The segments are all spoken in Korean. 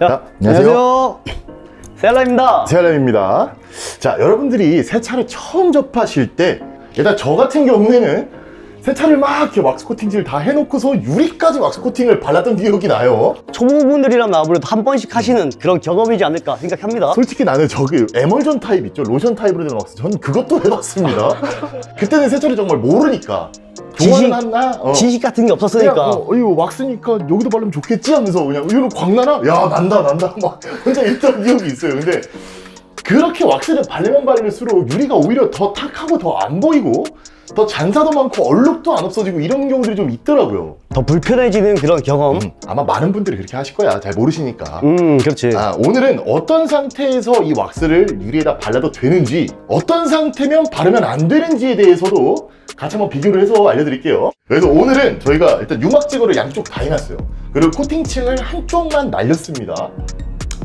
자, 안녕하세요. 셀라입니다. 세알람입니다. 자, 여러분들이 세차를 처음 접하실 때, 일단 저 같은 경우에는 세차를 막 이렇게 왁스 코팅질을 다 해놓고서 유리까지 왁스 코팅을 발랐던 기억이 나요. 초보분들이라면 아무래도 한 번씩 하시는 그런 경험이지 않을까 생각합니다. 솔직히 나는 저기 에멀전 타입 있죠? 로션 타입으로 된 왁스. 전 그것도 해봤습니다. 그때는 세차를 정말 모르니까. 지식- 하나? 어. 지식 같은 게 없었으니까. 어, 이거 왁스니까 여기도 바르면 좋겠지 하면서 그냥 이거 광나나? 야 난다 난다 막 혼자 이랬던 기억이 있어요 근데 그렇게 왁스를 바르면 바를수록 유리가 오히려 더 탁하고 더 안 보이고 더 잔사도 많고 얼룩도 안 없어지고 이런 경우들이 좀 있더라고요 더 불편해지는 그런 경험. 음, 아마 많은 분들이 그렇게 하실 거야 잘 모르시니까 음, 그렇지. 아, 오늘은 어떤 상태에서 이 왁스를 유리에다 발라도 되는지 어떤 상태면 바르면 안 되는지에 대해서도 같이 한번 비교를 해서 알려드릴게요 그래서 오늘은 저희가 일단 유막 제거를 양쪽 다 해놨어요 그리고 코팅층을 한쪽만 날렸습니다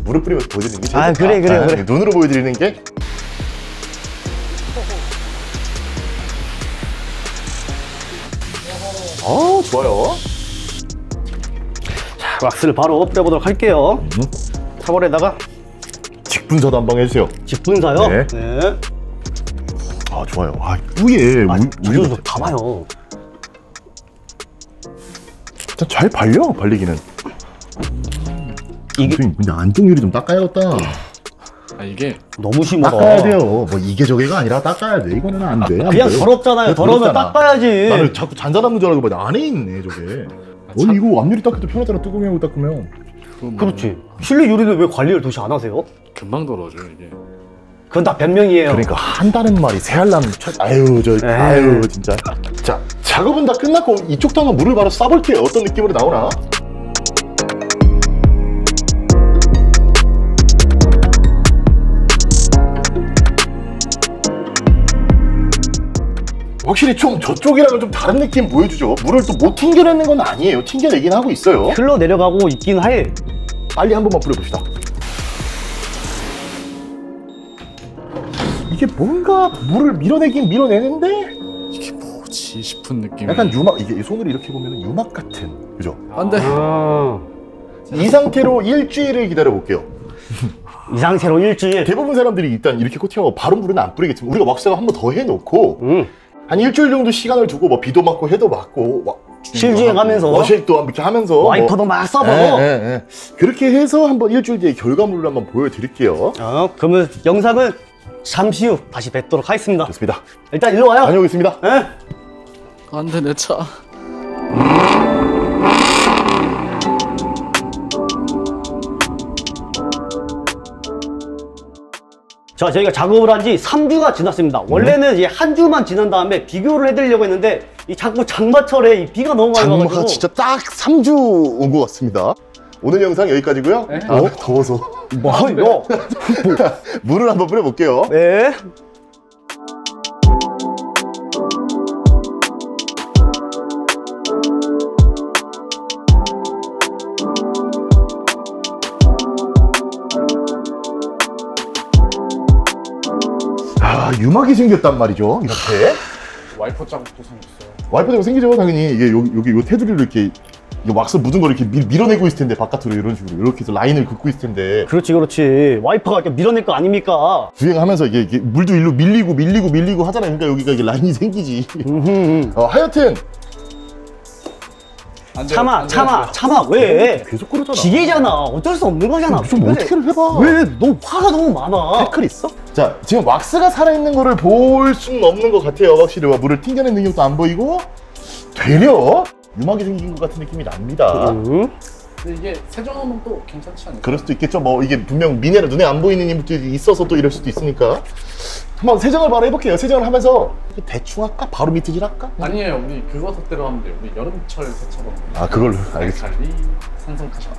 무릎 뿌리면서 보여드리는 게 제일 아, 좋다. 그래, 그래, 아, 그래. 눈으로 보여드리는 게 어, 좋아요 자, 왁스를 바로 뿌려보도록 할게요. 음. 타월에다가 직분사도 한 방 해주세요 직분사요. 네. 네. 아 좋아요 아 뿌예 아, 우- 자주 우유가 담아요. 진짜 잘 발려 발리기는 이게 근데 안쪽 유리 좀 닦아야겠다 아 이게 너무 심하다. 닦아야 돼요 뭐 이게 저게가 아니라 닦아야 돼 이거는 안돼 그냥 더럽잖아요. 더러우면 닦아야지. 나는 자꾸 잔잔한 줄 알고 봐 안에 있네 저게 아, 아니 이거 앞유리 닦기도 편하잖아 뜨거운 하고 닦으면 뭐 그렇지. 실내 유리는 왜 관리를 도대체 안 하세요? 금방 떨어져 이게. 그건 다 변명이에요. 그러니까 한다는 말이 새알람 첫 아유 저 에이. 아유 진짜 자 작업은 다 끝났고 이쪽도 한번 물을 바로 쏴볼게요 어떤 느낌으로 나오나 확실히 좀 저쪽이랑은 좀 다른 느낌 보여주죠 물을 또 못 튕겨내는 건 아니에요 튕겨내긴 하고 있어요 흘러 내려가고 있긴 해. 빨리 한 번만 뿌려봅시다. 이게 뭔가 물을 밀어내긴 밀어내는데 이게 뭐지 싶은 느낌이. 약간 유막 이게 손으로 이렇게 보면 유막 같은 그죠? 안돼. 아, 이 상태로 일주일을 기다려 볼게요. 이 상태로 일주일. 대부분 사람들이 일단 이렇게 코팅하고 바로 물은 안 뿌리겠지만 우리가 왁스가 한번 더 해놓고 음. 한 일주일 정도 시간을 두고 뭐 비도 맞고 해도 맞고 와- 실주행하면서. 워쉐이크도 이렇게 하면서 와이퍼도 뭐- 막 써보고. 예, 예, 예. 그렇게 해서 한번 일주일 뒤에 결과물을 한번 보여드릴게요. 어, 그러면 영상은 잠시 후 다시 뵙도록 하겠습니다. 좋습니다. 일단 일로 와요. 다녀오겠습니다. 예? 안돼 내 차. 자, 저희가 작업을 한 지 3주가 지났습니다. 원래는 이제 한 주만 지난 다음에 비교를 해드리려고 했는데 이 자꾸 장마철에 이 비가 너무 많이 와가지고 장마가 진짜 딱 3주 온 것 같습니다. 오늘 영상 여기까지고요. 아, 더워서 뭐, 너. 물을 한번 뿌려볼게요. 네. 유막이 생겼단 말이죠. 이렇게 와이퍼 자국도 생겼어요. 와이퍼가 생기죠. 당연히 이게 여기 여기 요 테두리로 이렇게 이 왁스 묻은 걸 이렇게 밀, 밀어내고 있을 텐데 바깥으로 이런 식으로 이렇게 해서 라인을 긋고 있을 텐데 그렇지, 그렇지. 와이퍼가 이렇게 밀어낼 거 아닙니까? 주행하면서 이게, 이게 물도 일로 밀리고 밀리고 밀리고 하잖아요. 그러니까 여기가 이게 라인이 생기지. 음흠. 어, 하여튼 안 돼요, 참아. 참아, 참아. 왜? 계속 그러잖아. 기계잖아. 어쩔 수 없는 거잖아. 좀 왜? 어떻게를 해봐. 왜? 너 화가 너무 많아. 태클 있어? 자, 지금 왁스가 살아있는 거를 볼 수는 없는 것 같아요. 확실히 와, 물을 튕겨낸 능력도 안 보이고 되려 유막이 생긴 것 같은 느낌이 납니다. 음. 근데 이게 세정하면 또 괜찮지 않을까? 그럴 수도 있겠죠. 뭐 이게 분명 미네랄 눈에 안 보이는 일들이 있어서 또 이럴 수도 있으니까. 한번 세정을 바로 해볼게요. 세정을 하면서 대충 할까? 바로 밑트질 할까? 아니에요 우리 그거 덧대로 하면 돼요. 우리 여름철 세차로. 아 그걸로 알겠습니다. 산성카샤.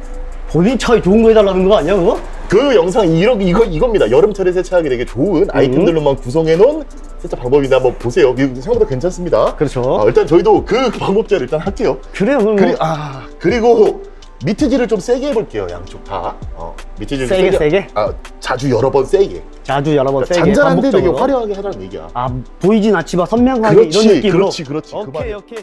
본인 차에 좋은 거 해달라는 거 아니야, 그거? 그 영상 이러, 이거 이겁니다. 여름철에 세차하기 되게 좋은 아이템들로만 구성해 놓은 세차 방법인데 한번 보세요. 이거 생각보다 괜찮습니다. 그렇죠. 아, 일단 저희도 그 방법대로 일단 할게요. 그래요, 그럼. 그리, 아, 그리고 미트질을 좀 세게 해볼게요. 양쪽 다. 어, 미트질 좀 세게, 세게? 아, 자주 여러 번 세게. 자주 여러 번 세게 잔잔한데 되게 반복적으로. 화려하게 하자는 얘기야. 아 보이진 않지만 선명하게 그렇지, 이런 느낌으로 그렇지, 그렇지. 그 오케이 말이야. 오케이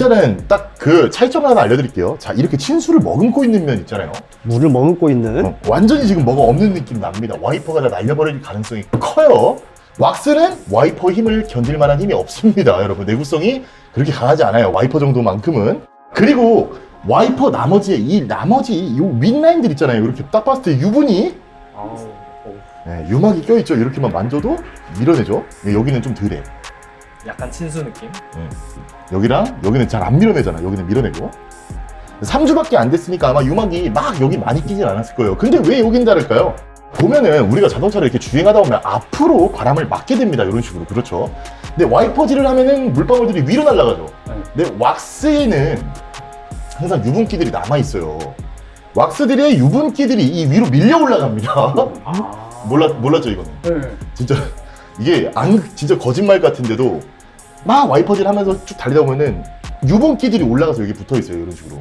일단은 딱 그 차이점을 하나 알려드릴게요. 자, 이렇게 친수를 머금고 있는 면 있잖아요. 물을 머금고 있는 어, 완전히 지금 뭐가 없는 느낌 납니다. 와이퍼가 다 날려버릴 가능성이 커요. 왁스는 와이퍼 힘을 견딜 만한 힘이 없습니다. 여러분, 내구성이 그렇게 강하지 않아요. 와이퍼 정도만큼은. 그리고 와이퍼 나머지에 이 나머지 요 윗라인들 있잖아요. 이렇게 딱 봤을 때 유분이 네, 유막이 껴있죠. 이렇게만 만져도 밀어내죠. 여기는 좀 덜해. 약간 친수 느낌? 여기랑 여기는 잘 안 밀어내잖아. 여기는 밀어내고. 3주밖에 안 됐으니까 아마 유막이 막 여기 많이 끼진 않았을 거예요. 근데 왜 여긴 다를까요? 보면은 우리가 자동차를 이렇게 주행하다 보면 앞으로 바람을 막게 됩니다. 이런 식으로. 그렇죠. 근데 와이퍼질을 하면은 물방울들이 위로 날아가죠. 네. 근데 왁스에는 항상 유분기들이 남아있어요. 왁스들의 유분기들이 이 위로 밀려 올라갑니다. 아. 몰랐, 몰랐죠, 이거는. 네. 진짜 이게 안 진짜 거짓말 같은데도 막 와이퍼질 하면서 쭉 달리다 보면은 유분기들이 올라가서 여기 붙어 있어요 이런 식으로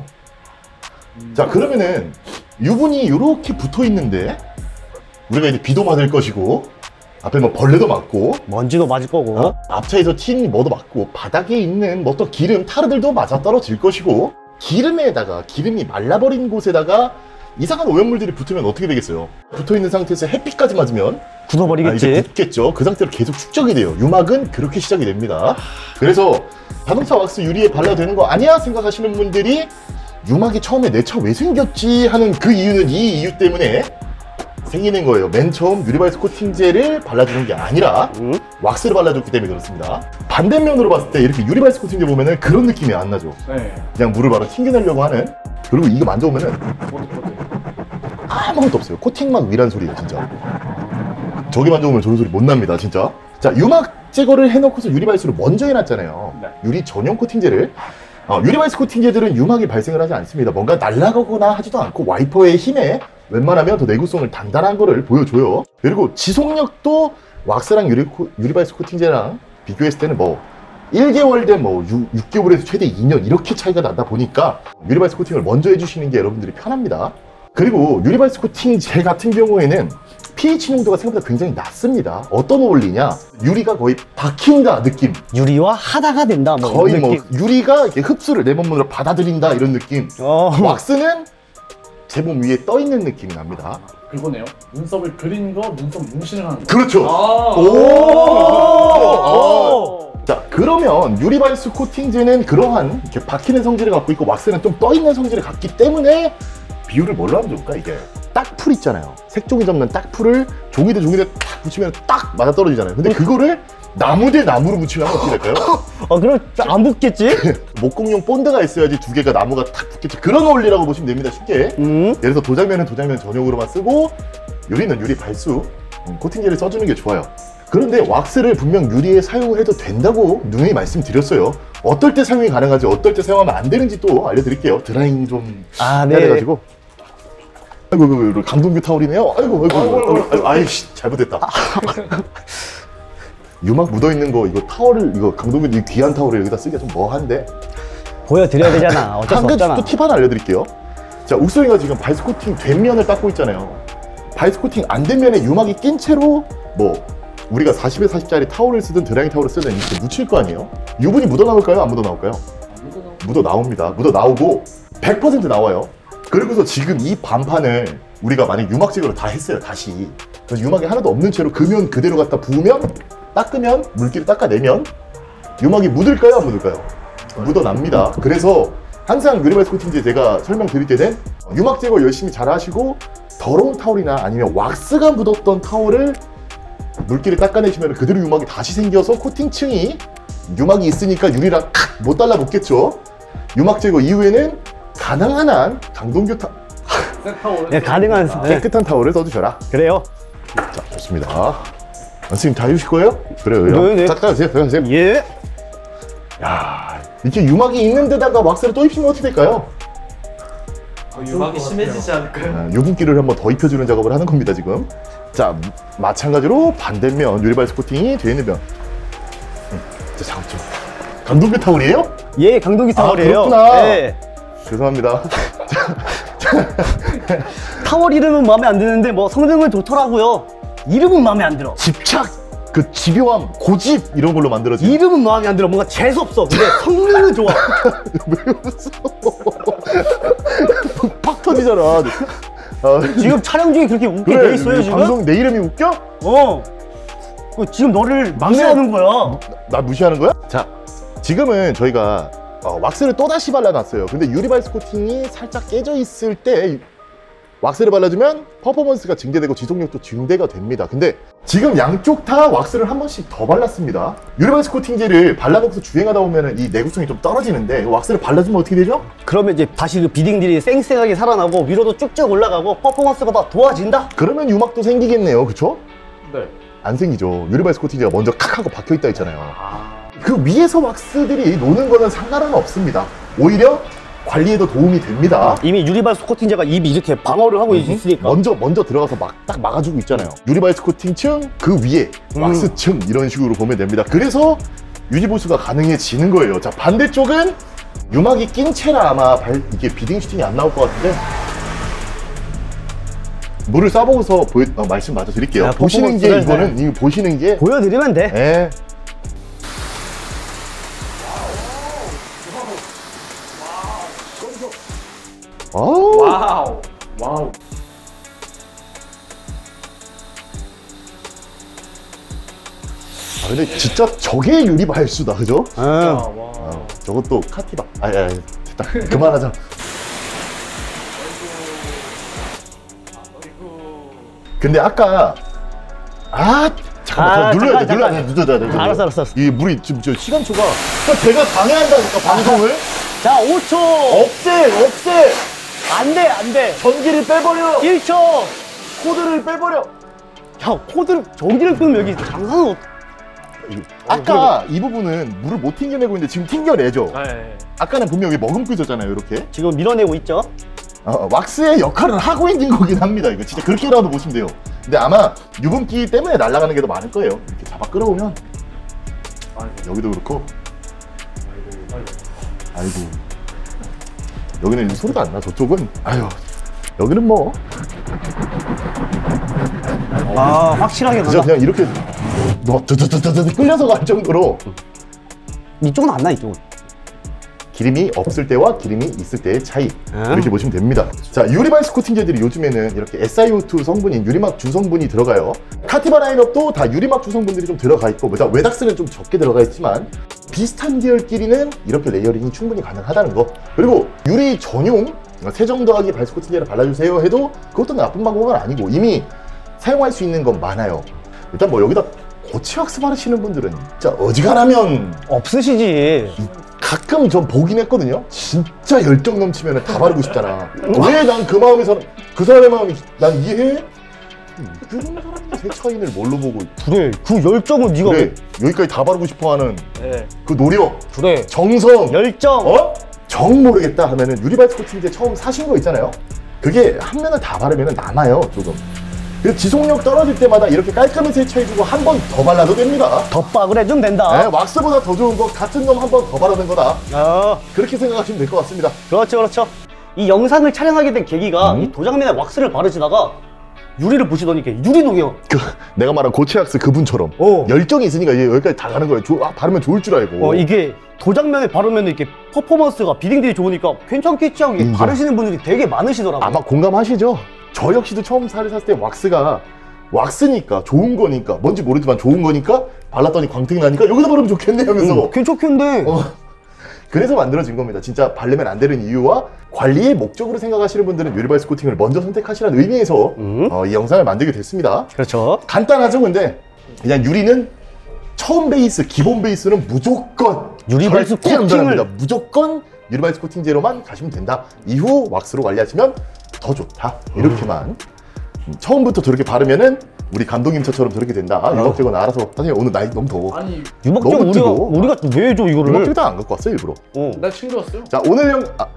자 그러면은 유분이 이렇게 붙어 있는데 우리가 이제 비도 맞을 것이고 앞에 뭐 벌레도 맞고 먼지도 맞을 거고 어? 앞차에서 튄 뭐도 맞고 바닥에 있는 뭐 또 기름 타르들도 맞아 떨어질 것이고 기름에다가 기름이 말라버린 곳에다가 이상한 오염물들이 붙으면 어떻게 되겠어요? 붙어 있는 상태에서 햇빛까지 맞으면 아, 굳어버리겠지 이제 붙겠죠. 그 상태로 계속 축적이 돼요. 유막은 그렇게 시작이 됩니다. 그래서 자동차 왁스 유리에 발라도 되는 거 아니야 생각하시는 분들이 유막이 처음에 내 차 왜 생겼지 하는 그 이유는 이 이유 때문에 생기는 거예요. 맨 처음 유리발수 코팅제를 발라주는 게 아니라 응? 왁스를 발라줬기 때문에 그렇습니다. 반대면으로 봤을 때 이렇게 유리발수 코팅제 보면은 그런 느낌이 안 나죠. 네. 그냥 물을 바로 튕겨내려고 하는 그리고 이거 만져보면은. 아무것도 없어요. 코팅막 위란 소리예요, 진짜. 저기 만져보면 저런 소리 못 납니다, 진짜. 자, 유막 제거를 해놓고서 유리발수로 먼저 해놨잖아요. 네. 유리 전용 코팅제를. 어, 유리발수 코팅제들은 유막이 발생을 하지 않습니다. 뭔가 날아가거나 하지도 않고 와이퍼의 힘에 웬만하면 더 내구성을 단단한 거를 보여줘요. 그리고 지속력도 왁스랑 유리, 코- 유리발수 코팅제랑 비교했을 때는 뭐 1개월 된뭐 6, 개월에서 최대 2년 이렇게 차이가 나다 보니까 유리발수 코팅을 먼저 해주시는 게 여러분들이 편합니다. 그리고 유리발수 코팅제 같은 경우에는 pH 농도가 생각보다 굉장히 낮습니다. 어떤 원리냐? 유리가 거의 박힌다 느낌. 유리와 하나가 된다 뭐 거의 뭐 느낌. 유리가 이렇게 흡수를 내 몸으로 받아들인다 이런 느낌. 어, 왁스는 제 몸 위에 떠 있는 느낌이 납니다. 그거네요. 눈썹을 그린 거 눈썹 문신을 하는 거. 그렇죠. 아. 오! 자 그러면 유리발수 코팅제는 그러한 이렇게 박히는 성질을 갖고 있고 왁스는 좀 떠 있는 성질을 갖기 때문에 비율을 뭘로 하면 좋을까 이게 딱풀 있잖아요 색종이 접는 딱풀을 종이 대 종이 대딱 붙이면 딱 맞아 떨어지잖아요 근데 그거를 나무 대 나무로 붙이면 어떻게 될까요? 어 그럼 안 붙겠지? 목공용 본드가 있어야지 두 개가 나무가 딱 붙겠지 그런 원리라고 보시면 됩니다 쉽게 음. 예를 들어 도장면은 도장면 전용으로만 쓰고 유리는 유리 발수 음, 코팅제를 써주는 게 좋아요. 그런데 왁스를 분명 유리에 사용을 해도 된다고 누누이 말씀드렸어요. 어떨 때 사용이 가능하지 어떨 때 사용하면 안 되는지 또 알려드릴게요. 드라잉 좀 아 네. 돼가지고. 아이고, 아이고, 아이고, 강동규 타올이네요. 아이고, 아이고, 아이고, 아이고, 아이씨, 잘못했다. 유막 묻어 있는 거, 이거 타월을, 이거 강동규 이 귀한 타월을 여기다 쓰기가 좀 뭐한데. 보여드려야 되잖아 어쩔 수한 가지 없잖아 또팁 하나 알려드릴게요. 자, 욱소이가 지금 발수 코팅 된 면을 닦고 있잖아요. 발수 코팅 안 된 면에 유막이 낀 채로 뭐 우리가 40에 40짜리 타올을 쓰든 drying 타올을 쓰든 이렇게 묻힐 거 아니에요? 유분이 묻어 나올까요? 안 묻어 나올까요? 묻어 나옵니다. 묻어 나오고 100% 나와요. 그리고서 지금 이 반판을 우리가 만약 유막 제거를 다 했어요. 다시. 그래서 유막이 하나도 없는 채로 금연 그대로 갖다 부으면 닦으면 물기를 닦아내면 유막이 묻을까요? 안 묻을까요? 묻어납니다. 그래서 항상 유리발수 코팅제 제가 설명드릴 때는 유막 제거 열심히 잘 하시고 더러운 타올이나 아니면 왁스가 묻었던 타올을 물기를 닦아내시면 그대로 유막이 다시 생겨서 코팅층이 유막이 있으니까 유리랑 못 달라붙겠죠. 유막 제거 이후에는 가능한 한 강동규 타 예, 가능한 네. 깨끗한 타올을 써주셔라. 그래요 자, 좋습니다. 아, 선생님 다 해주실 거예요? 그래요. 네, 네. 닦아주세요. 닦아주세요. 예 야, 이렇게 유막이 있는 데다가 왁스를 또 입히면 어떻게 될까요? 유막이 심해지지 않을까요? 아, 유분기를 한번 더 입혀주는 작업을 하는 겁니다 지금 자 마찬가지로 반대면 유리바이스 코팅이 되어 있는 면 음, 자 작업 좀 강동규 타올이에요? 예, 강동기 타월이에요 그렇구나. 예. 죄송합니다 타월 이름은 마음에 안 드는데 뭐 성능은 좋더라고요 이름은 마음에 안 들어 집착 그 집요함, 고집 이런 걸로 만들어진 이름은 마음에 안 들어. 뭔가 재수 없어. 근데 성능은 좋아. 팍 터지잖아. 아, 지금 촬영 중에 그렇게 웃게 그래, 돼 있어요, 이 지금? 방송 내 이름이 웃겨? 어. 그 지금 너를 무시하는 거야. 나 무시하는 거야? 자, 지금은 저희가 어, 왁스를 또 다시 발라놨어요. 근데 유리바이스 코팅이 살짝 깨져 있을 때 왁스를 발라주면 퍼포먼스가 증대되고 지속력도 증대가 됩니다. 근데 지금 양쪽 다 왁스를 한 번씩 더 발랐습니다. 유리바이스 코팅제를 발라놓고서 주행하다 보면 이 내구성이 좀 떨어지는데 왁스를 발라주면 어떻게 되죠? 그러면 이제 다시 그 beading들이 쌩쌩하게 살아나고 위로도 쭉쭉 올라가고 퍼포먼스가 더 좋아진다? 그러면 유막도 생기겠네요. 그쵸? 네. 안 생기죠. 유리발수 코팅제가 먼저 칵 하고 박혀있다 했잖아요. 아. 그 위에서 왁스들이 노는 거는 상관은 없습니다. 오히려 관리에도 도움이 됩니다. 이미 유리발수 코팅제가 이미 이렇게 방어를 하고 있으니까. 먼저 먼저 들어가서 막 딱 막아주고 있잖아요. 유리발수 코팅층 그 위에 음. 왁스층 이런 식으로 보면 됩니다. 그래서 유지 보수가 가능해지는 거예요. 자 반대쪽은 유막이 낀 채라 아마 발- 이게 beading sheeting이 안 나올 것 같은데 물을 쏴보고서 보여, 어, 말씀 마저 드릴게요. 아, 보시는 게 이거는 이거 보시는 게 보여드리면 돼. 예. 아우. wow. wow. 아, 근데 진짜 저게 유리 발수다, 그죠? 어. 와. 어, 저것도 카티바. 아, 야, 야, 됐다. 그만하자. 근데 아까 아 잠깐만 아, 눌러야 돼 잠깐, 눌러야 돼 잠깐. 눌러야 돼 눌러야 돼. 알았어, 알았어, 알았어. 이 물이 지금 저 시간초가 그러니까 제가 방해한다니까 방송을 자, 5초! 억세 억세 안 돼, 안 돼! 전기를 빼버려 1초! 코드를 빼버려 야, 코드를, 전기를 끄면 여기 장사는 어... 아까 이 부분은 물을 못 튕겨내고 있는데 지금 튕겨내죠 네. 아까는 분명히 머금고 있었잖아요 이렇게 지금 밀어내고 있죠? 어, 왁스의 역할을 하고 있는 거긴 합니다. 이거 진짜 그렇게라도 보시면 돼요. 근데 아마 유분기 때문에 날아가는 게 더 많을 거예요. 이렇게 잡아 끌어오면 아이고. 여기도 그렇고 아이고. 아이고. 아이고 여기는 소리가 안 나. 저쪽은 아유 여기는 뭐 아, 확실하게 나다. 그냥 이렇게 너 드드드드드 끌려서 갈 정도로 이쪽은 안 나, 이쪽은. 기름이 없을 때와 기름이 있을 때의 차이 음. 이렇게 보시면 됩니다. 자 유리바이스 코팅제들이 요즘에는 이렇게 SiO2 성분인 유리막 주성분이 들어가요. 카티바 라인업도 다 유리막 주성분들이 좀 들어가 있고 뭐다 웨닥스는 좀 적게 들어가 있지만 비슷한 계열끼리는 이렇게 layering이 충분히 가능하다는 거. 그리고 유리 전용 세정 더하기 발수 코팅제를 발라주세요 해도 그것도 나쁜 방법은 아니고 이미 사용할 수 있는 건 많아요. 일단 뭐 여기다 고체 왁스 바르시는 분들은 진짜 어지간하면 없으시지. 가끔 전 보긴 했거든요. 진짜 열정 넘치면 다 바르고 싶잖아. 왜 난 그 마음이 사람, 그 사람의 마음이 난 이해해? 그런 사람이 세차인을 뭘로 보고 그래, 그 열정을 네가 그래 여기까지 다 바르고 싶어하는 네. 그 노력, 그래. 정성, 열정. 어? 정 모르겠다 하면은 유리바이스 코팅제 처음 사신 거 있잖아요. 그게 한 면을 다 바르면 남아요 조금. 그래서 지속력 떨어질 때마다 이렇게 깔끔히 세차해주고 한 번 더 발라도 됩니다. 덧박을 해주면 된다. 네, 왁스보다 더 좋은 거 같은 놈 한 번 더 바르는 거다. 어, 그렇게 생각하시면 될 것 같습니다. 그렇죠, 그렇죠. 이 영상을 촬영하게 된 계기가 음? 이 도장면에 왁스를 바르시다가 유리를 보시더니 이게 유리동이요. 그 내가 말한 고체학스 그분처럼 어. 열정이 있으니까 이제 여기까지 다 가는 거예요. 조- 아, 바르면 좋을 줄 알고. 어, 이게 도장면에 바르면 이렇게 퍼포먼스가 비딩들이 좋으니까 괜찮겠지 하고 이게 인정. 바르시는 분들이 되게 많으시더라고요. 아마 공감하시죠? 저 역시도 처음 살을 샀을 때 왁스가 왁스니까 좋은 거니까 뭔지 모르지만 좋은 거니까 발랐더니 광택 나니까 여기다 바르면 좋겠네 하면서 응, 괜찮겠는데. 어, 그래서 만들어진 겁니다. 진짜 바르면 안 되는 이유와 관리의 목적으로 생각하시는 분들은 유리바이스 코팅을 먼저 선택하시라는 의미에서 음. 어, 이 영상을 만들게 됐습니다. 그렇죠. 간단하죠, 근데 그냥 유리는 처음 베이스, 기본 베이스는 무조건 유리바이스 절대 안 코팅을- 변합니다. 무조건 유리바이스 코팅제로만 가시면 된다. 이후 왁스로 관리하시면 더 좋다. 이렇게만 음, 처음부터 저렇게 바르면은 우리 감독님 차처럼 저렇게 된다. 아, 유박 제거는 알아서 선생님 오늘 나이 너무 더워. 아니, 유막정 너무 우리가 뜨거워. 우리가 왜줘 이거를? 유박 제거 안 갖고 왔어요 일부러. 어. 나 챙겨왔어요? 자 오늘 영 아,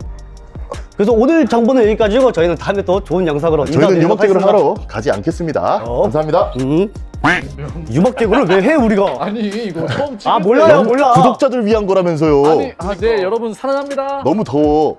그래서 오늘 정보는 여기까지고 저희는 다음에 또 좋은 영상으로 저희는 인사드리도록 유박 제거를 하겠습니다. 하러 가지 않겠습니다. 어. 감사합니다. 음. 유막 제거를 왜 해 우리가? 아니, 이거 처음 아, 몰라요, 때- 몰라. 구독자들 위한 거라면서요. 아니, 아, 네, 여러분 사랑합니다. 너무 더워.